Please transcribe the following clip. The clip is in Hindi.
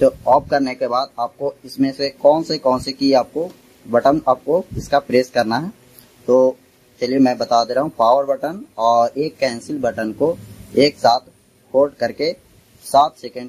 तो ऑफ़ करने के बाद आपको इसमें से कौन से कौन से की आपको बटन आपको इसका प्रेस करना है। तो चलिए मैं बता दे रहा हूँ पावर बटन और एक कैंसिल बटन को एक साथ होल्ड करके सात सेकेंड